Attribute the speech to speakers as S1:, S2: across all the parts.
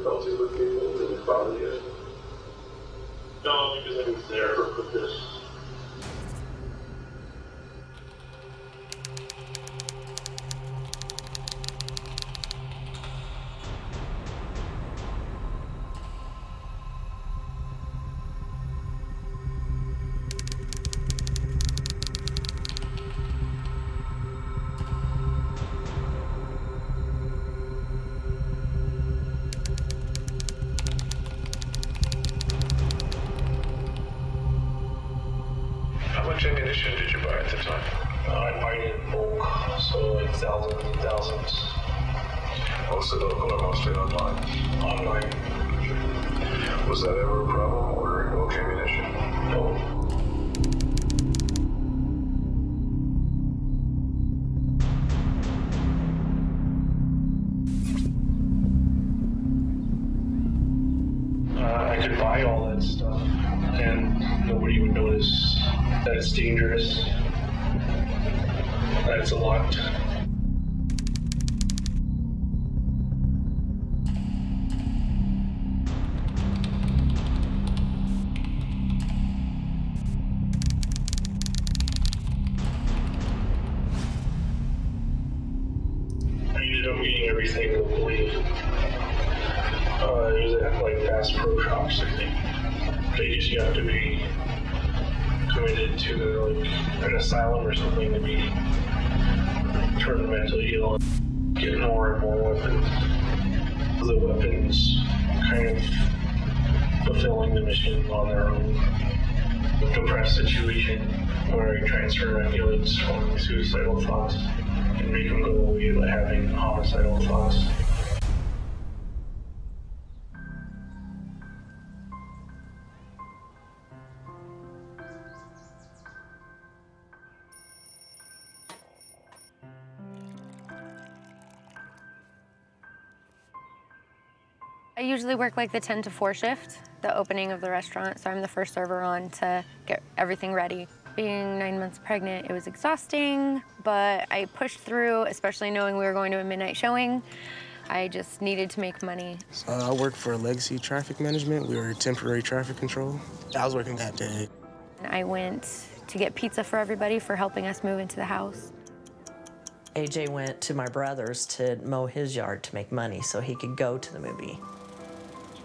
S1: difficulty with people? Did it bother you?
S2: No, because I was there for this. Thousands and thousands
S1: Most of local are mostly online?
S2: online.
S1: Was that ever a problem ordering bulk ammunition?
S2: No. You have to be committed to like an asylum or something to be turned mentally ill. Get more and more weapons. The weapons kind of fulfilling the mission on their own. Depressed situation where I transfer my feelings from suicidal thoughts and make them go away by having homicidal thoughts.
S3: Usually work like the 10 to 4 shift, the opening of the restaurant, so I'm the first server on to get everything ready. Being nine months pregnant, it was exhausting, but I pushed through, especially knowing we were going to a midnight showing. I just needed to make money.
S4: Uh, I work for Legacy Traffic Management. We were temporary traffic control. I was working that day.
S3: I went to get pizza for everybody for helping us move into the house.
S5: AJ went to my brother's to mow his yard to make money so he could go to the movie.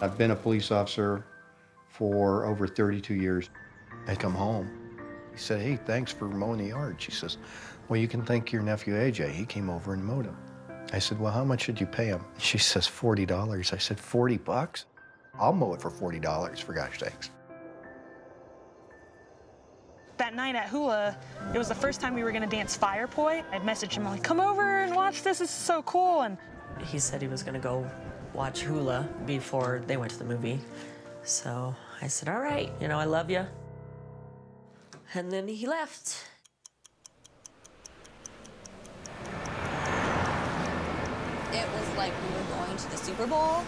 S6: I've been a police officer for over 32 years. I come home. He said, hey, thanks for mowing the yard. She says, well, you can thank your nephew AJ. He came over and mowed him. I said, well, how much did you pay him? She says, $40. I said, 40 bucks? I'll mow it for $40, for gosh sakes.
S7: That night at Hula, it was the first time we were gonna dance Fire Poi. I'd messaged him like, come over and watch this, this is so cool. And
S5: He said he was gonna go watch Hula before they went to the movie. So I said, all right, you know, I love you. And then he left.
S8: It was like we were going to the Super Bowl.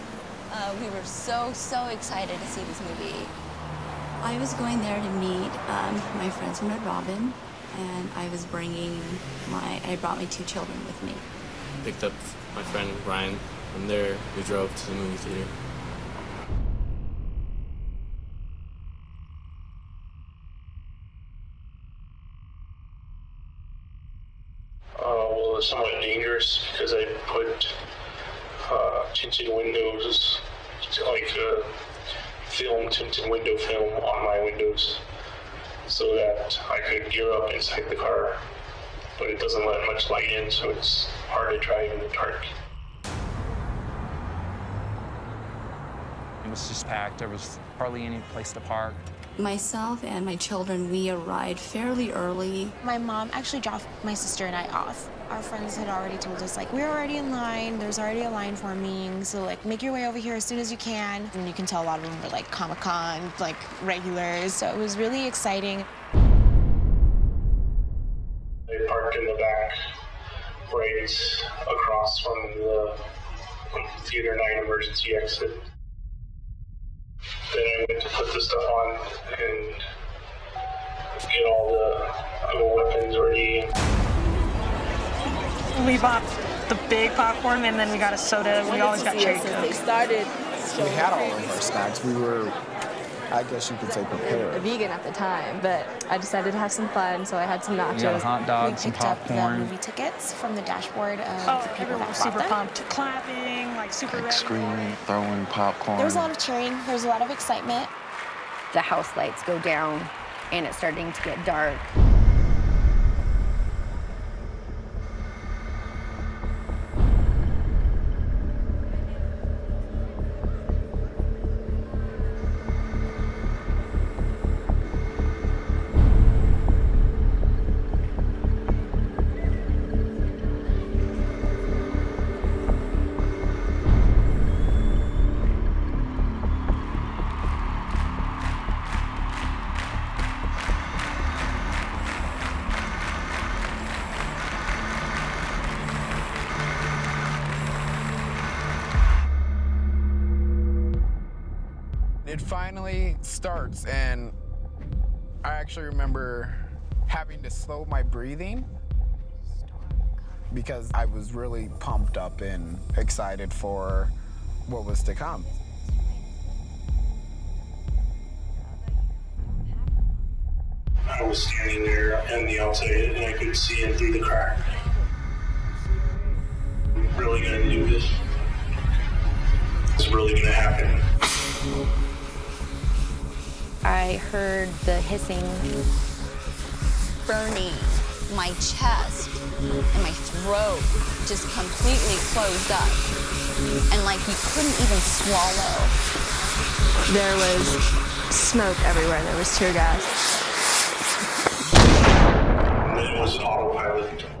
S8: Uh, we were so, so excited to see this movie.
S9: I was going there to meet um, my friends from Red Robin, and I was bringing my, I brought my two children with me.
S10: Picked up my friend Ryan. From there, we drove to the movie theater.
S2: Uh, well, it's somewhat dangerous because I put uh, tinted windows, like uh, film, tinted window film on my windows so that I could gear up inside the car. But it doesn't let much light in, so it's hard to drive in the dark.
S11: Was just packed. There was hardly any place to park.
S9: Myself and my children, we arrived fairly early.
S12: My mom actually dropped my sister and I off. Our friends had already told us, like, we're already in line. There's already a line forming. So, like, make your way over here as soon as you can. And you can tell a lot of them were, like, Comic Con, like, regulars. So it was really exciting.
S2: They parked in the back, right across from the Theater 9 emergency exit. Then I went to put the stuff on and get all the other weapons ready.
S7: we bought the big popcorn, and then we got a soda. We always got cherry
S13: Since they
S7: coke.
S13: started.
S14: We had all of our snacks. We were, I guess you could say,
S15: a
S14: prepared.
S15: vegan at the time, but I decided to have some fun, so I had some nachos.
S11: We got a hot dog,
S12: we
S11: some
S12: picked the
S11: popcorn.
S12: movie tickets from the dashboard of
S7: Oh,
S12: the people
S7: everyone
S12: that
S7: was super
S12: them.
S7: pumped, clapping, like super ready.
S14: Screaming, throwing popcorn.
S12: There was a lot of cheering. There was a lot of excitement.
S3: The house lights go down and it's starting to get dark.
S14: Finally starts, and I actually remember having to slow my breathing because I was really pumped up and excited for what was to come.
S2: I was standing there in the outside and I could see in through the crack. I'm really gonna do this. It's really gonna happen.
S3: I heard the hissing.
S8: burning. My chest and my throat just completely closed up. And like you couldn't even swallow.
S15: There was smoke everywhere. There was tear gas.
S2: It was autopilot.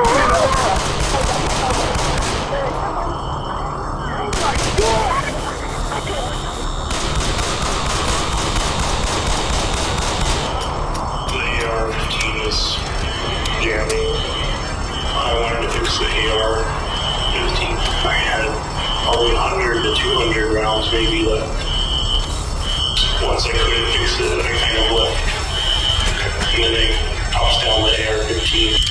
S2: the AR-15. I had probably 100 to 200 rounds maybe left. Once I couldn't fix it, I kind of left. And then I tossed down the AR-15.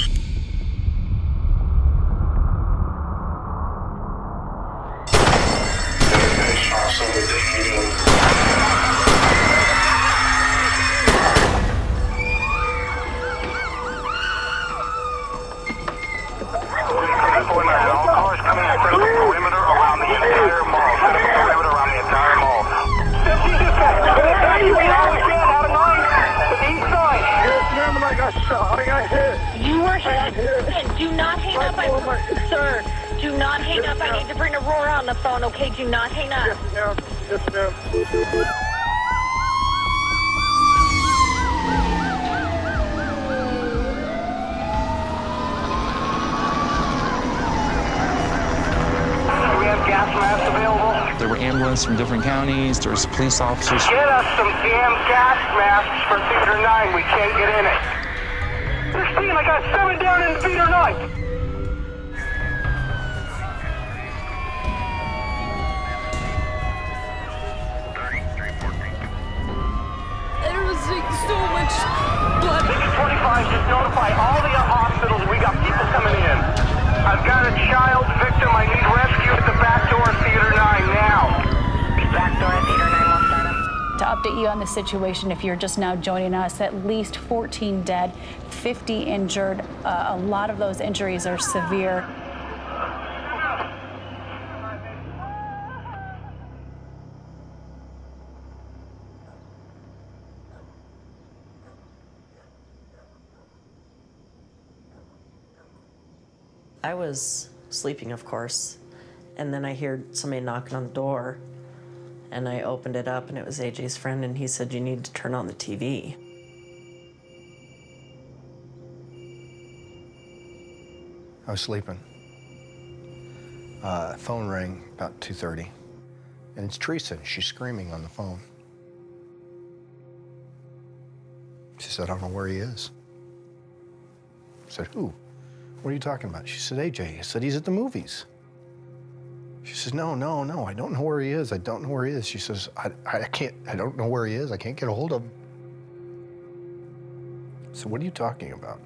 S11: There were ambulances from different counties. There's police officers.
S1: Get us some damn gas masks for Theater 9. We can't get in it. 16, I got seven down in Theater 9.
S15: There was like so much blood.
S1: Ticket 25, just notify all the hospitals. We got people coming in. I've got a child victim. I need rescue at the back door of Theater 9 now. Back door at Theater 9
S13: on the situation if you're just now joining us. At least 14 dead, 50 injured. Uh, a lot of those injuries are severe.
S5: I was sleeping, of course, and then I heard somebody knocking on the door, and I opened it up, and it was AJ's friend, and he said, You need to turn on the TV.
S6: I was sleeping. Uh, phone rang about 2.30, and it's Teresa. She's screaming on the phone. She said, I don't know where he is. I said, who? What are you talking about? She said, AJ. I said, he's at the movies. She says, no, no, no, I don't know where he is. I don't know where he is. She says, I, I can't, I don't know where he is. I can't get a hold of him. So what are you talking about?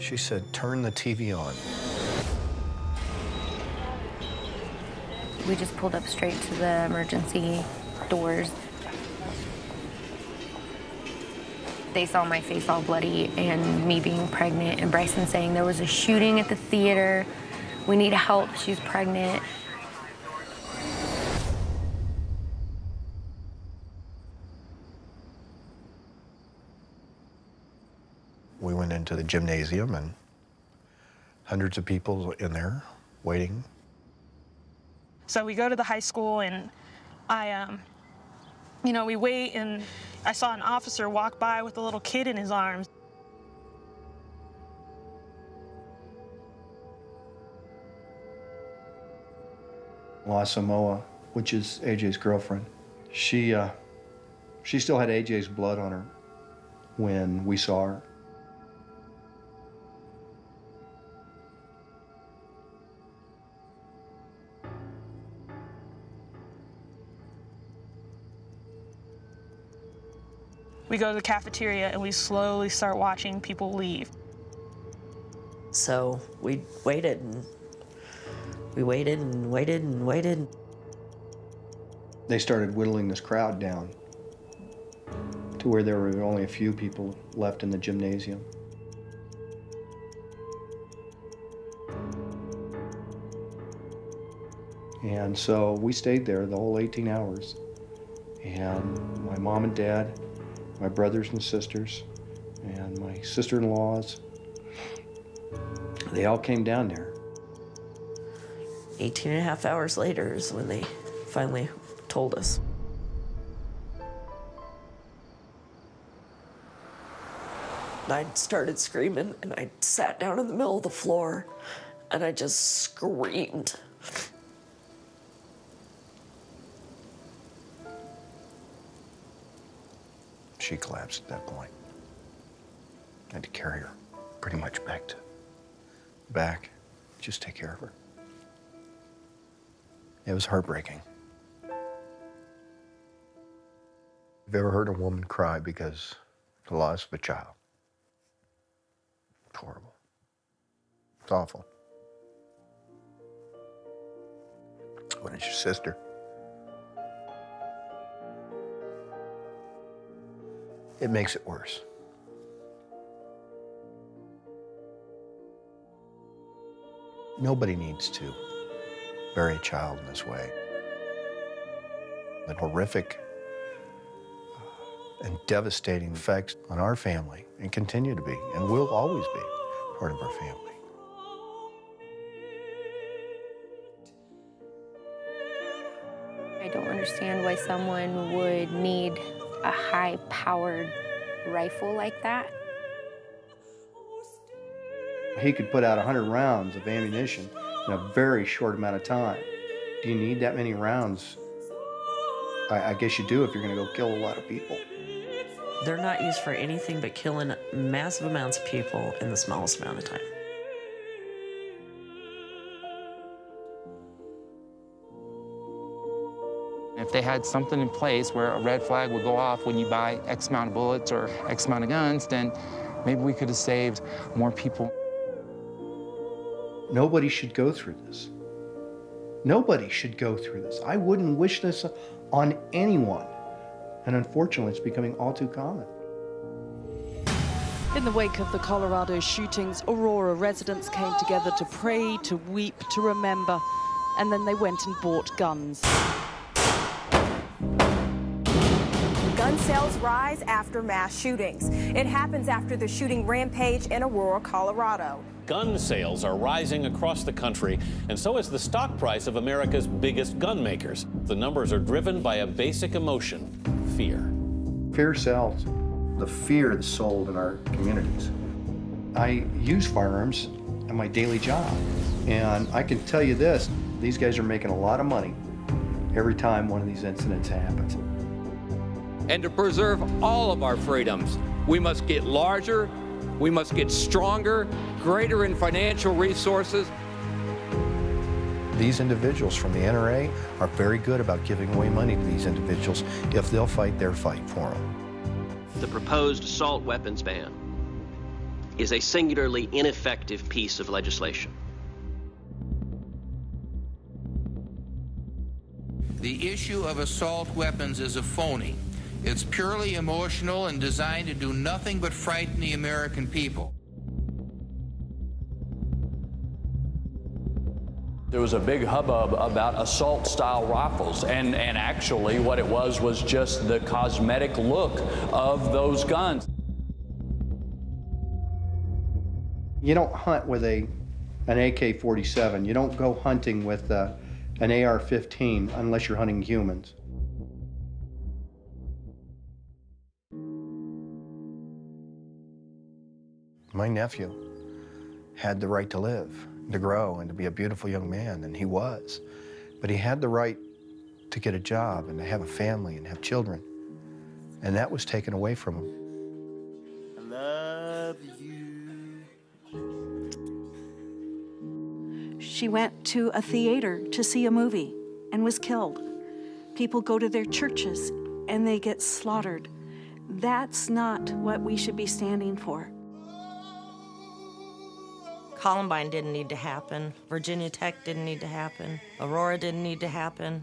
S6: She said, turn the TV on.
S3: We just pulled up straight to the emergency doors. They saw my face all bloody and me being pregnant, and Bryson saying there was a shooting at the theater. We need help. She's pregnant.
S6: We went into the gymnasium and hundreds of people in there waiting.
S7: So we go to the high school and I, um, you know, we wait and I saw an officer walk by with a little kid in his arms.
S6: La Samoa, which is AJ's girlfriend, she, uh, she still had AJ's blood on her when we saw her.
S7: We go to the cafeteria and we slowly start watching people leave.
S5: So we waited and we waited and waited and waited.
S6: They started whittling this crowd down to where there were only a few people left in the gymnasium. And so we stayed there the whole 18 hours. And my mom and dad, my brothers and sisters, and my sister-in-laws, they all came down there.
S5: 18 and a half hours later is when they finally told us. I started screaming and I sat down in the middle of the floor and I just screamed.
S6: She collapsed at that point. I had to carry her pretty much back to back, just take care of her. It was heartbreaking. Have you ever heard a woman cry because the loss of a child? It's horrible. It's awful. When it's your sister. It makes it worse. Nobody needs to bury a child in this way. The horrific uh, and devastating effects on our family and continue to be and will always be part of our family.
S3: I don't understand why someone would need a high powered rifle like that.
S6: He could put out 100 rounds of ammunition in a very short amount of time. Do you need that many rounds? I, I guess you do if you're going to go kill a lot of people.
S5: They're not used for anything but killing massive amounts of people in the smallest amount of time.
S11: If they had something in place where a red flag would go off when you buy X amount of bullets or X amount of guns, then maybe we could have saved more people.
S6: Nobody should go through this. Nobody should go through this. I wouldn't wish this on anyone. And unfortunately, it's becoming all too common.
S16: In the wake of the Colorado shootings, Aurora residents came together to pray, to weep, to remember, and then they went and bought guns.
S17: Gun sales rise after mass shootings. It happens after the shooting rampage in Aurora, Colorado.
S18: Gun sales are rising across the country, and so is the stock price of America's biggest gun makers. The numbers are driven by a basic emotion fear.
S6: Fear sells. The fear that's sold in our communities. I use firearms in my daily job, and I can tell you this these guys are making a lot of money every time one of these incidents happens.
S19: And to preserve all of our freedoms, we must get larger, we must get stronger, greater in financial resources.
S6: These individuals from the NRA are very good about giving away money to these individuals if they'll fight their fight for them.
S20: The proposed assault weapons ban is a singularly ineffective piece of legislation.
S21: The issue of assault weapons is a phony. It's purely emotional and designed to do nothing but frighten the American people.
S22: There was a big hubbub about assault style rifles, and, and actually, what it was was just the cosmetic look of those guns.
S6: You don't hunt with a an AK-47. You don't go hunting with uh, an AR-15 unless you're hunting humans. My nephew had the right to live, to grow, and to be a beautiful young man, and he was. But he had the right to get a job and to have a family and have children. And that was taken away from him.
S23: I love you.
S24: She went to a theater to see a movie and was killed. People go to their churches and they get slaughtered. That's not what we should be standing for.
S25: Columbine didn't need to happen. Virginia Tech didn't need to happen. Aurora didn't need to happen.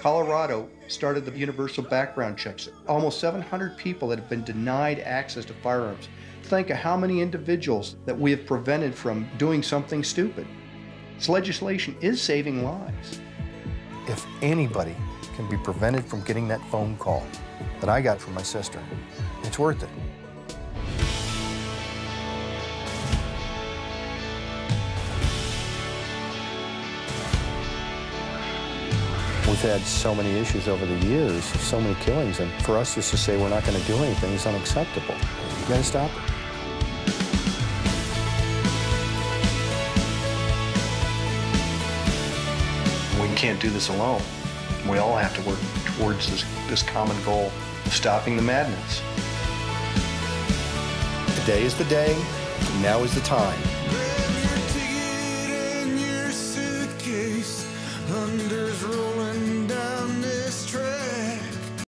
S6: Colorado started the universal background checks. Almost 700 people that have been denied access to firearms. Think of how many individuals that we have prevented from doing something stupid. This legislation is saving lives. If anybody can be prevented from getting that phone call that I got from my sister, it's worth it. We've had so many issues over the years, so many killings, and for us just to say we're not going to do anything is unacceptable. You got to stop it. We can't do this alone. We all have to work towards this, this common goal of stopping the madness. Today is the day, now is the time.